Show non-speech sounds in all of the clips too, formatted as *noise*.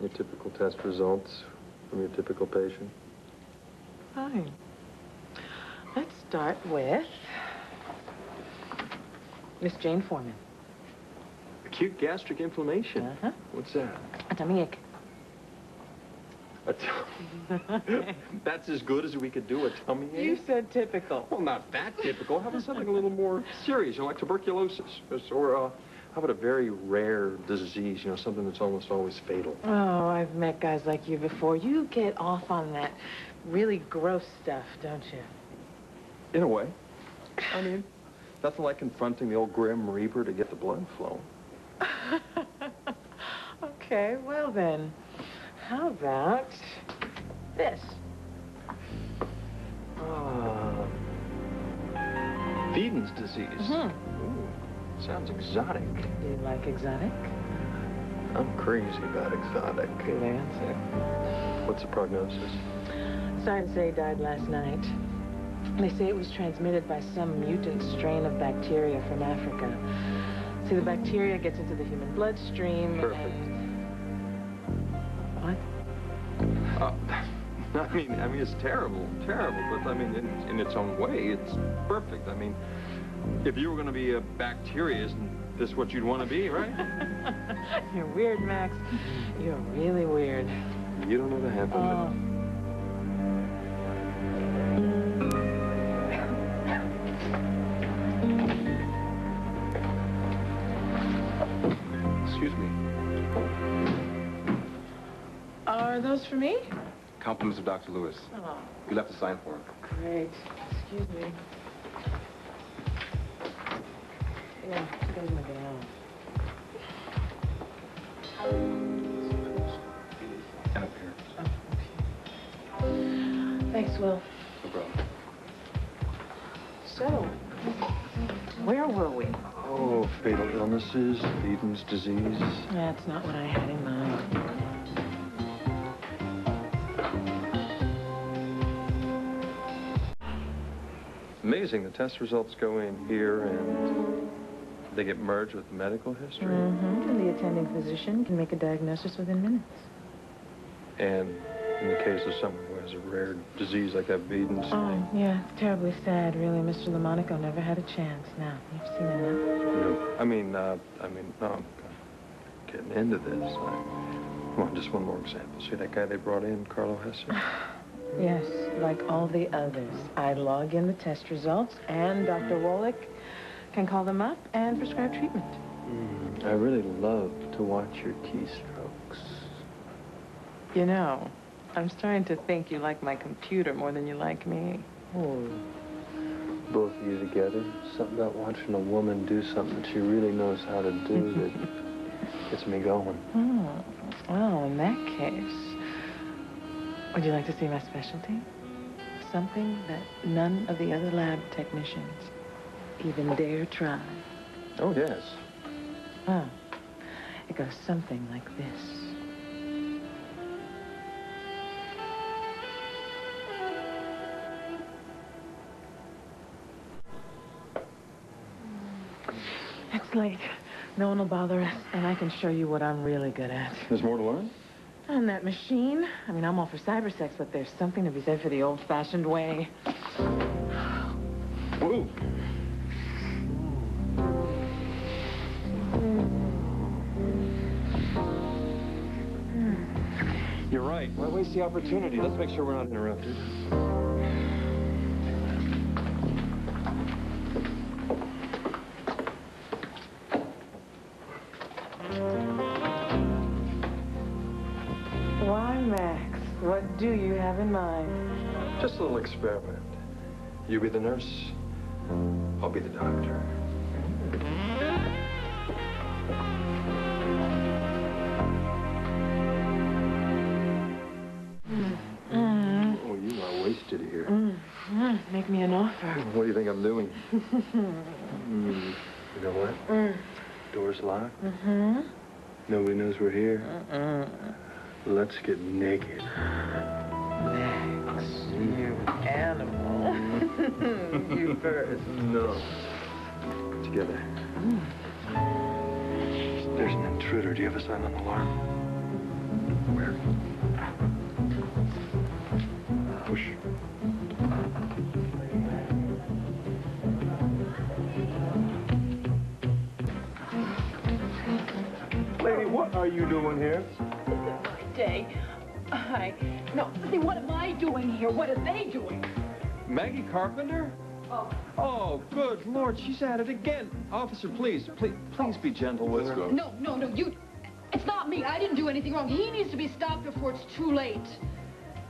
Your typical test results from your typical patient? Fine. Let's start with Miss Jane Foreman. Acute gastric inflammation. Uh-huh. What's that? A tummy ache. A t- That's as good as we could do a tummy ache? You said typical. Well, not that typical. How about something a little more serious, you know, like tuberculosis? Or, uh, how about a very rare disease, you know, something that's almost always fatal? Oh, I've met guys like you before. You get off on that really gross stuff, don't you? In a way. I mean, nothing like confronting the old Grim Reaper to get the blood flowing. *laughs* okay, well then, how about this? Ah. Fedon's disease. Mhm. Ooh, sounds exotic. Do you like exotic? I'm crazy about exotic. Good answer. What's the prognosis? To say he died last night. They say it was transmitted by some mutant strain of bacteria from Africa. See, the bacteria gets into the human bloodstream Perfect. What? Uh, *laughs* I mean, I mean, it's terrible, terrible, but I mean, in, in its own way, it's perfect. I mean, if you were going to be a bacteria, isn't this what you'd want to be, right? *laughs* You're weird, Max. You're really weird. you don't know the half of Oh. it. Excuse me. Are those for me? Compliments of Dr. Lewis. Oh, You left a sign for him. great. Excuse me. Yeah, you guys want to get out. And up here. Oh, okay. Thanks, Will. No problem. So, where were we? Oh, fatal illnesses, Eden's disease. That's not what I had in mind. Amazing. The test results go in here and they get merged with medical history. Mm-hmm. And the attending physician can make a diagnosis within minutes. And in the case of someone who has a rare disease like that Beden's, Oh, yeah, it's terribly sad, really. Mr. Lamonaco never had a chance. Now, you've seen enough. no. I mean, uh, I mean, no, I'm getting into this. I, come on, just one more example. See that guy they brought in, Carlo Hesser? *sighs* Yes, like all the others. I log in the test results, and Dr. Wolick can call them up and prescribe treatment. Mm, I really love to watch your keystrokes. You know, I'm starting to think you like my computer more than you like me. Oh, both of you together. Something about watching a woman do something that she really knows how to do that *laughs* gets me going. Hmm. Well, in that case, would you like to see my specialty? Something that none of the other lab technicians even dare try. Oh, yes. Oh, it goes something like this. It's late. No one will bother us, and I can show you what I'm really good at. There's more to learn? On that machine, I mean, I'm all for cybersex, but there's something to be said for the old-fashioned way. Whoa. Why waste the opportunity? Let's make sure we're not interrupted. Why, Max? What do you have in mind? Just a little experiment. You be the nurse. I'll be the doctor. Me an offer. What do you think I'm doing? Mm, *laughs* you know what? Mm, Door's locked. mm-hmm. Nobody knows we're here. Mm-mm. Let's get naked. Max, you animal. *laughs* you first. No. Together. There's an intruder. Do you have a silent alarm? Are you doing here? my day. I... No, see, what am I doing here? What are they doing? Maggie Carpenter? Oh. Oh, good Lord, she's at it again. Officer, please, please, please be gentle with her. No, no, no, you... It's not me. I didn't do anything wrong. He needs to be stopped before it's too late.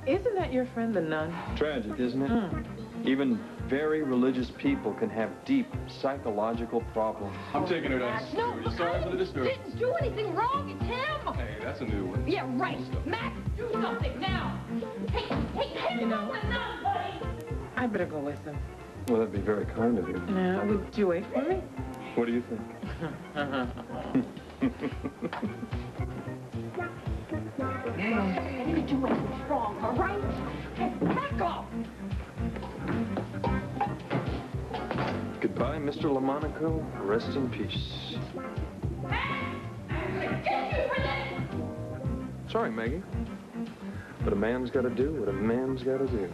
Isn't that your friend, the nun? Tragic, isn't it? Hmm. Even very religious people can have deep psychological problems. I'm taking her down Max, to no, security. look, Sorry I for the disturbance. didn't do anything wrong. It's him. Hey, that's a new one. Yeah, right. Max, do something now. Hey, hey, hey, You know- the buddy. I better go with him. Well, that'd be very kind of you. Now, would you wait for me? What do you think? *laughs* I didn't do anything wrong, all right? Hey, back off. Goodbye, Mr. Lamonaco. Rest in peace. Sorry, Maggie. But a man's got to do what a man's got to do.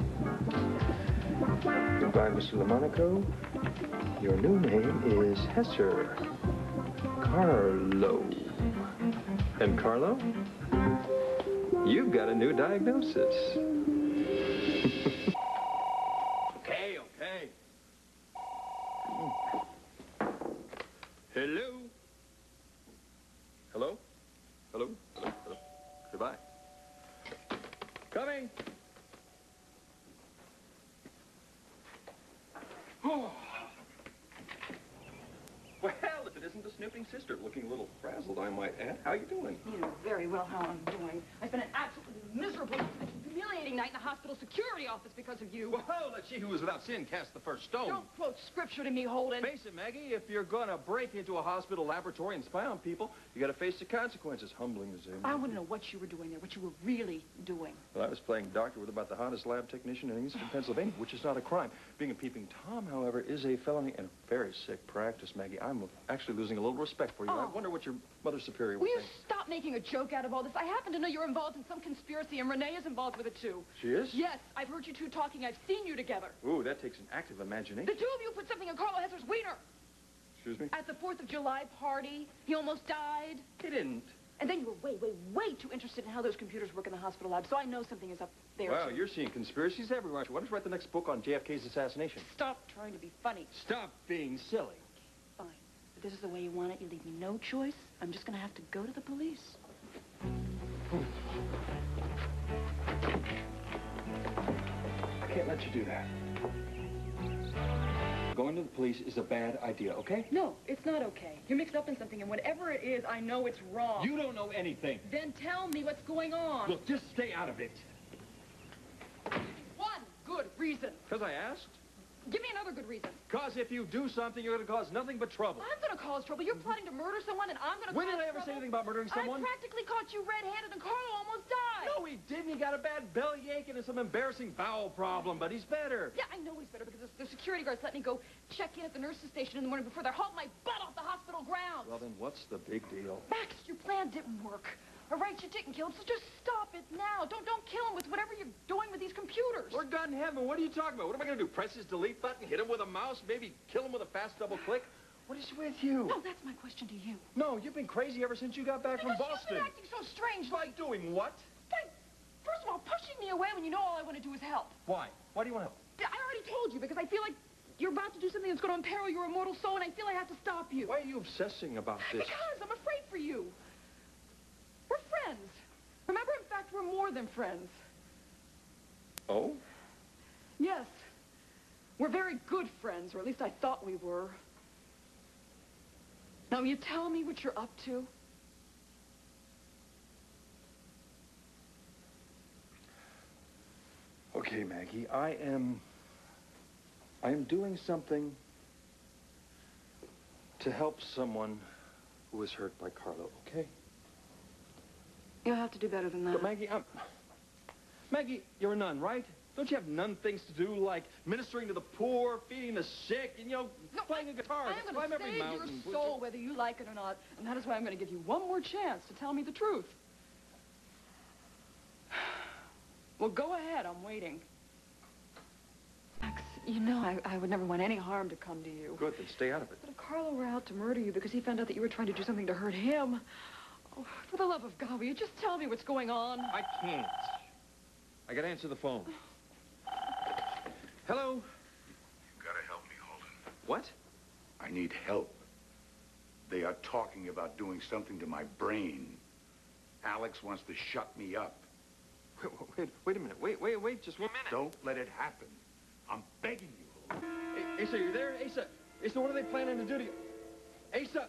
Goodbye, Mr. Lamonaco. Your new name is Hesser. Carlo. And Carlo, you've got a new diagnosis. Coming. Oh. Well, if it isn't the snooping sister, looking a little frazzled, I might add. How are you doing? You know very well how I'm doing. I spent an absolutely miserable, night in the hospital security office because of you. Well, let she who is without sin cast the first stone. Don't quote scripture to me, Holden. Face it, Maggie, if you're gonna break into a hospital laboratory and spy on people, you gotta face the consequences, humbling as they may I want to know what you were doing there, what you were really doing. Well, I was playing doctor with about the hottest lab technician in Eastern Pennsylvania, which is not a crime. Being a peeping Tom, however, is a felony and a very sick practice, Maggie. I'm actually losing a little respect for you. Oh. I wonder what your mother superior Will would you stop making a joke out of all this? I happen to know you're involved in some conspiracy, and Renee is involved with it, too. She is? Yes, I've heard you two talking. I've seen you together. Ooh, that takes an active imagination. The two of you put something in Carlo Hesser's wiener. Excuse me? At the 4th of July party, he almost died. He didn't. And then you were way, way, way too interested in how those computers work in the hospital lab, so I know something is up there, Wow, you're seeing conspiracies everywhere. Why don't you write the next book on JFK's assassination? Stop trying to be funny. Stop being silly. Fine. If this is the way you want it, you leave me no choice. I'm just going to have to go to the police. I can't let you do that. Going to the police is a bad idea, okay? No, it's not okay. You're mixed up in something, and whatever it is, I know it's wrong. You don't know anything. Then tell me what's going on. Look, just stay out of it. Good reason. Because I asked. Give me another good reason. Because if you do something, you're going to cause nothing but trouble. I'm going to cause trouble. You're mm-hmm. plotting to murder someone, and I'm going to When did I ever say anything about murdering someone? I practically caught you red-handed, and Carlo almost died. No, he didn't. He got a bad bellyache and some embarrassing bowel problem, but he's better. Yeah, I know he's better because the, the security guards let me go check in at the nurse's station in the morning before they hauled my butt off the hospital grounds. Well, then what's the big deal? Max, your plan didn't work. All right, you didn't kill him, so just stop it now. Don't don't kill him with whatever you're doing with these computers. Lord God in heaven, what are you talking about? What am I going to do? Press his delete button, hit him with a mouse, maybe kill him with a fast double click? What is with you? No, that's my question to you. No, you've been crazy ever since you got back from Boston. You've been acting so strange. By doing what? By, first of all, pushing me away when you know all I want to do is help. Why? Why do you want to help? I already told you because I feel like you're about to do something that's going to imperil your immortal soul, and I feel I have to stop you. Why are you obsessing about this? Because I'm afraid for you. We're friends. Remember, in fact, we're more than friends. Oh? Yes. We're very good friends, or at least I thought we were. Now, will you tell me what you're up to? Okay, Maggie, I am... I am doing something to help someone who was hurt by Carlo, okay? You'll have to do better than that. But Maggie, I'm... Maggie, you're a nun, right? Don't you have nun things to do, like ministering to the poor, feeding the sick, and, you know, No, playing a guitar, I am climb going to save mountain? your soul, whether you like it or not. And that is why I'm going to give you one more chance to tell me the truth. *sighs* Well, go ahead. I'm waiting. Max, you know I, I would never want any harm to come to you. Good, then stay out of it. But if Carlo were out to murder you because he found out that you were trying to do something to hurt him, Oh, for the love of God, will you just tell me what's going on? I can't. I gotta answer the phone. Hello? You gotta help me, Holden. What? I need help. They are talking about doing something to my brain. Alex wants to shut me up. Wait, wait, wait a minute. Wait, wait, wait, just one minute. Don't let it happen. I'm begging you, Holden. Hey, Asa, you there? Asa, Asa, what are they planning to do to you? Asa!